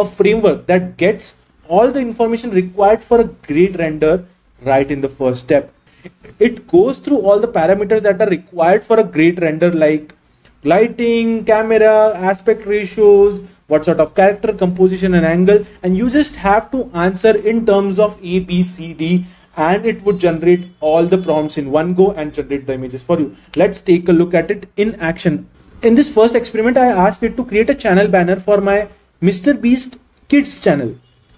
a framework that gets all the information required for a great render right in the first step. It goes through all the parameters that are required for a great render like lighting, camera, aspect ratios, what sort of character composition and angle and you just have to answer in terms of A, B, C, D and it would generate all the prompts in one go and generate the images for you. Let's take a look at it in action. In this first experiment, I asked it to create a channel banner for my Mr. Beast Kids channel.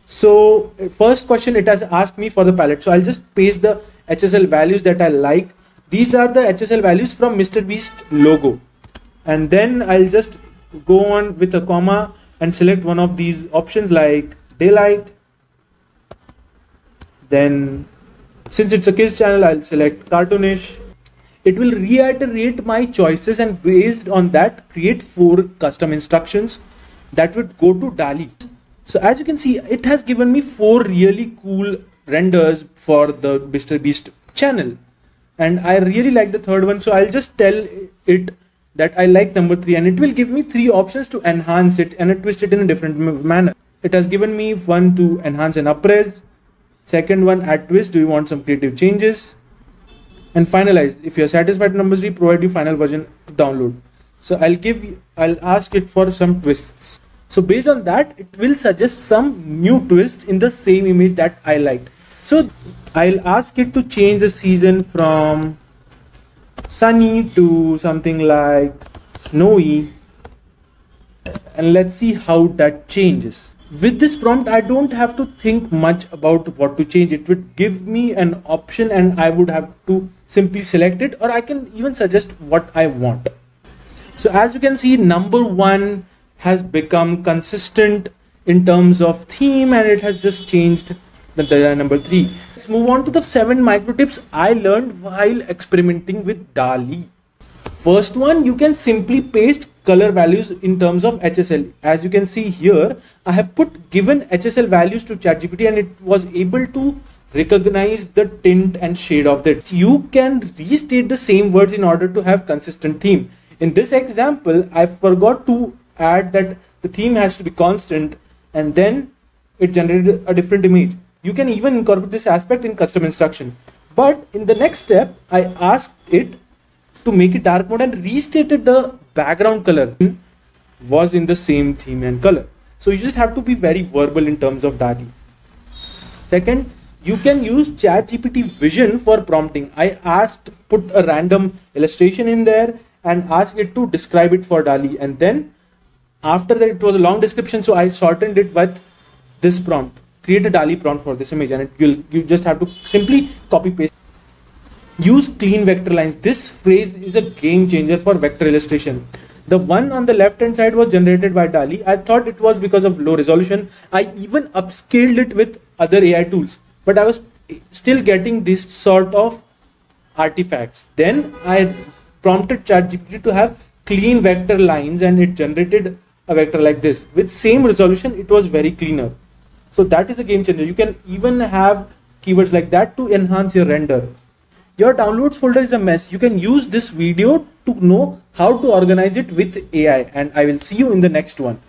So eh, first question it has asked me for the palette. So I'll just paste the HSL values that I like. These are the HSL values from Mr. Beast logo. And then I'll just go on with a comma and select one of these options like daylight. Then since it's a kids channel, I'll select cartoonish. It will reiterate my choices and based on that create four custom instructions that would go to DALL-E. So as you can see, it has given me four really cool renders for the Mr. Beast channel. And I really like the third one. So I'll just tell it that I like number three and it will give me three options to enhance it and twist it in a different manner. It has given me one to enhance and upres, second one add twist, do you want some creative changes? And finalize, if you're satisfied with number three, provide you final version to download. So I'll give, I'll ask it for some twists. So based on that, it will suggest some new twist in the same image that I liked. So I'll ask it to change the season from sunny to something like snowy and let's see how that changes. With this prompt, I don't have to think much about what to change. It would give me an option and I would have to simply select it or I can even suggest what I want. So as you can see, number one has become consistent in terms of theme and it has just changed the design number three. Let's move on to the seven micro tips I learned while experimenting with DALL-E. First one, you can simply paste color values in terms of HSL. As you can see here, I have put given HSL values to ChatGPT and it was able to recognize the tint and shade of that. You can restate the same words in order to have consistent theme. In this example, I forgot to add that the theme has to be constant and then it generated a different image. You can even incorporate this aspect in custom instruction. But in the next step, I asked it to make it dark mode and restated the background color was in the same theme and color. So you just have to be very verbal in terms of DALL-E. Second, you can use ChatGPT Vision for prompting. I asked, put a random illustration in there and asked it to describe it for DALL-E. And then after that, it was a long description. So I shortened it with this prompt create a DALL-E prompt for this image and it, you'll, you just have to simply copy paste. Use clean vector lines. This phrase is a game changer for vector illustration. The one on the left hand side was generated by DALL-E. I thought it was because of low resolution. I even upscaled it with other AI tools, but I was still getting this sort of artifacts. Then I prompted ChatGPT to have clean vector lines and it generated a vector like this. With same resolution, it was very cleaner. So that is a game changer. You can even have keywords like that to enhance your render. Your downloads folder is a mess. You can use this video to know how to organize it with AI and I will see you in the next one.